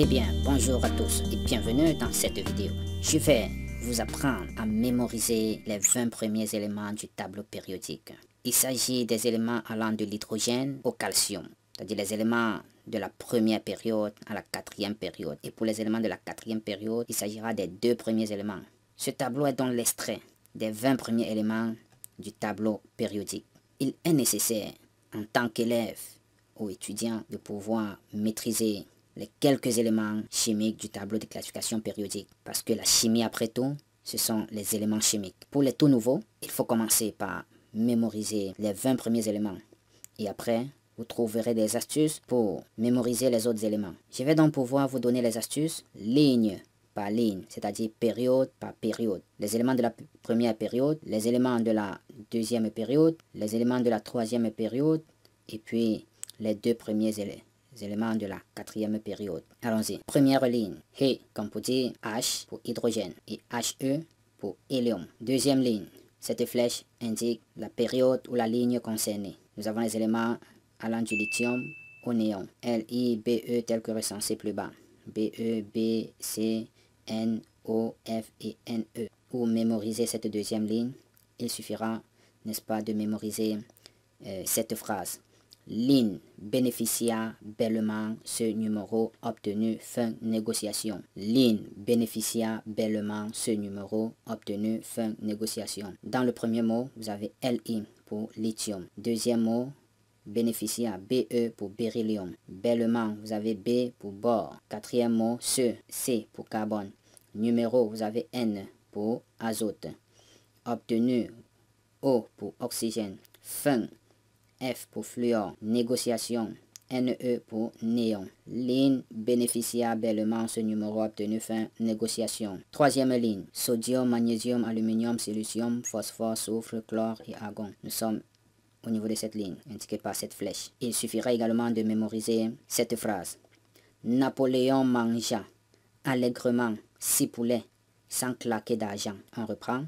Eh bien, bonjour à tous et bienvenue dans cette vidéo. Je vais vous apprendre à mémoriser les 20 premiers éléments du tableau périodique. Il s'agit des éléments allant de l'hydrogène au calcium, c'est-à-dire les éléments de la première période à la quatrième période. Et pour les éléments de la quatrième période, il s'agira des deux premiers éléments. Ce tableau est donc l'extrait des 20 premiers éléments du tableau périodique. Il est nécessaire, en tant qu'élève ou étudiant, de pouvoir maîtriser les quelques éléments chimiques du tableau de classification périodique. Parce que la chimie, après tout, ce sont les éléments chimiques. Pour les tout nouveaux, il faut commencer par mémoriser les 20 premiers éléments. Et après, vous trouverez des astuces pour mémoriser les autres éléments. Je vais donc pouvoir vous donner les astuces ligne par ligne, c'est-à-dire période par période. Les éléments de la première période, les éléments de la deuxième période, les éléments de la troisième période, et puis les deux premiers éléments de la quatrième période. Allons-y. Première ligne, He, comme pour dire H pour hydrogène et HE pour hélium. Deuxième ligne, cette flèche indique la période ou la ligne concernée. Nous avons les éléments allant du lithium au néon. L, I, B, E tel que recensé plus bas. B, E, B, C, N, O, F et N, E. Pour mémoriser cette deuxième ligne, il suffira, n'est-ce pas, de mémoriser euh, cette phrase. Ligne bénéficia bellement ce numéro obtenu fin négociation. Ligne bénéficia bellement ce numéro obtenu fin négociation. Dans le premier mot, vous avez LI pour lithium. Deuxième mot, bénéficia BE pour beryllium. Bellement, vous avez B pour bore. Quatrième mot, ce, C pour carbone. Numéro, vous avez N pour azote. Obtenu, O pour oxygène. Fin, F pour fluor. Négociation, NE pour néon. Ligne bénéficia bellement ce numéro obtenu fin négociation. Troisième ligne, sodium, magnésium, aluminium, silicium, phosphore, soufre, chlore et argon. Nous sommes au niveau de cette ligne, indiquée par cette flèche. Il suffira également de mémoriser cette phrase. Napoléon mangea allègrement six poulets sans claquer d'argent. On reprend.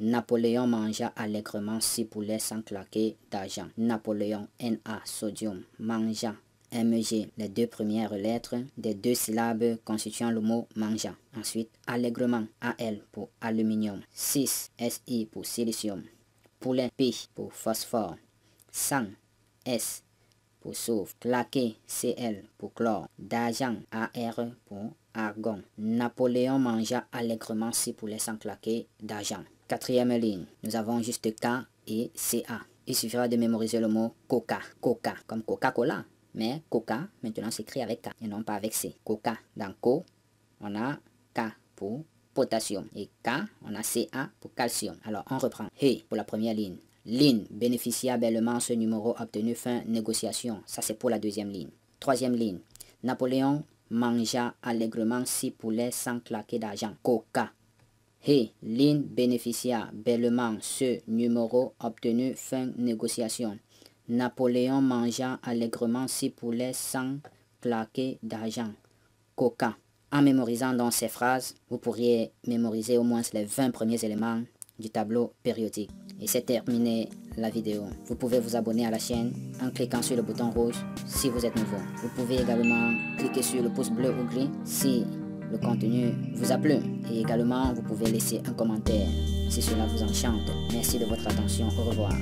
Napoléon mangea allègrement six poulets sans claquer d'argent. Napoléon, Na, sodium, mangea, MEG, les deux premières lettres des deux syllabes constituant le mot mangea. Ensuite, allègrement, AL pour aluminium, 6, SI pour silicium, poulet, P pour phosphore, sang, S pour soufre, claquer, CL pour chlore, d'argent, AR pour argon. Napoléon mangea allègrement six poulets sans claquer d'argent. Quatrième ligne, nous avons juste K et CA. Il suffira de mémoriser le mot Coca, Coca, comme Coca-Cola. Mais Coca, maintenant s'écrit avec K et non pas avec C. Coca, dans Co, on a K pour potassium. Et K, on a Ca pour calcium. Alors on reprend. He pour la première ligne. Ligne bénéficia bellement ce numéro obtenu fin négociation. Ça c'est pour la deuxième ligne. Troisième ligne. Napoléon mangea allègrement six poulets sans claquer d'argent. Coca. He, ligne bénéficia bellement ce numéro obtenu fin négociation. Napoléon mangea allègrement six poulets sans claquer d'argent. Coca. En mémorisant dans ces phrases, vous pourriez mémoriser au moins les 20 premiers éléments du tableau périodique. Et c'est terminé la vidéo. Vous pouvez vous abonner à la chaîne en cliquant sur le bouton rouge si vous êtes nouveau. Vous pouvez également cliquer sur le pouce bleu ou gris si le contenu vous a plu. Et également, vous pouvez laisser un commentaire si cela vous enchante. Merci de votre attention. Au revoir.